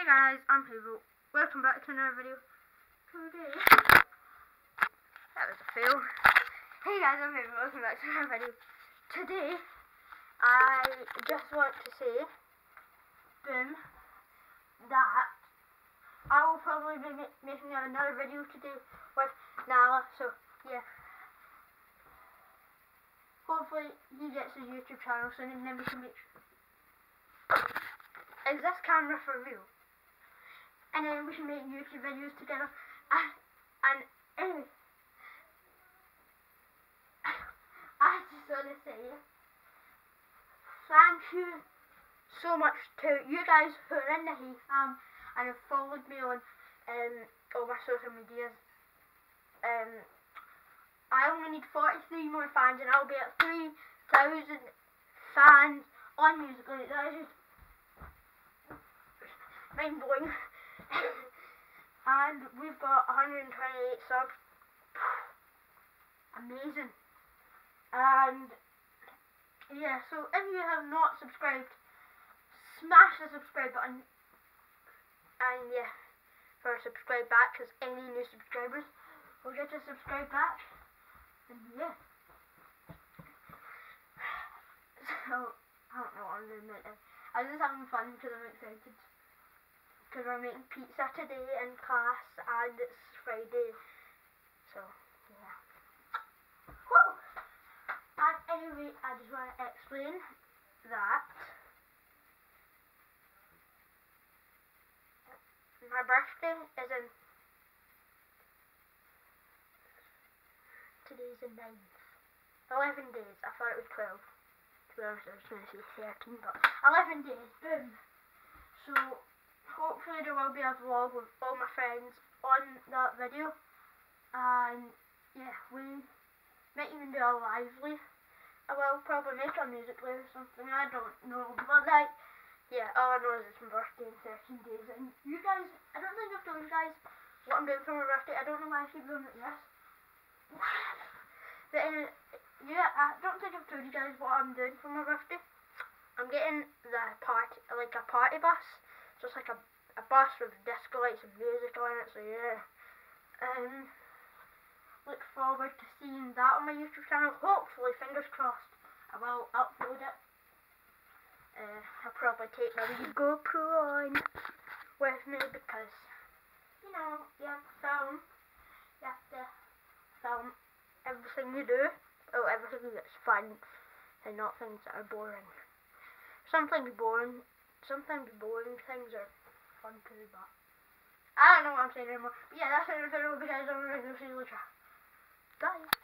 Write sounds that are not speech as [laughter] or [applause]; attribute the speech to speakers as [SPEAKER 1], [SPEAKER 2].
[SPEAKER 1] Hey guys, I'm Hazel. Welcome back to another video. Today, that was a fail. Hey guys, I'm Hazel. Welcome back to another video. Today, I just want to say, boom, that I will probably be ma making another video today with Nala. So yeah, hopefully he gets his YouTube channel soon, and then we can make. Is this camera for real? And then we can make YouTube videos together. And, and anyway, I just want to say thank you so much to you guys who are in the Hey Fam and have followed me on um, all my social medias. Um, I only need 43 more fans and I'll be at 3,000 fans on Musical.ly. That is just mind blowing and we've got 128 subs. Amazing. And yeah, so if you have not subscribed, smash the subscribe button. And yeah, for a subscribe back, because any new subscribers will get to subscribe back. And yeah. [sighs] So, I don't know what I'm doing right now. I'm just having fun because I'm excited because we're making pizza today in class and it's Friday. So, yeah. Woo! And anyway, I just want to explain that my birthday is in today's the 9th. 11 days. I thought it was 12. To be honest, I was going to say 13, but 11 days. Hopefully there will be a vlog with all my friends on that video. And yeah we might even do a Live.ly. I will probably make a Musical.ly or something. I don't know but like yeah all I know is it's my birthday in 13 days. And you guys I don't think I've told you guys what I'm doing for my birthday. I don't know why I keep doing it yes. [laughs] But uh, yeah I don't think I've told you guys what I'm doing for my birthday. I'm getting the party like a party bus just like a, a bus with disco lights and music on it, so yeah. Um, look forward to seeing that on my YouTube channel. Hopefully, fingers crossed, I will upload it. Uh, I'll probably take my GoPro on with me because, you know, you have to film, you have to film everything you do. Oh, everything that's fun and not things that are boring. Some things boring sometimes boring things are fun too, but I don't know what I'm saying anymore. But yeah, that's it for the video, guys. I'm going to see you later. Bye.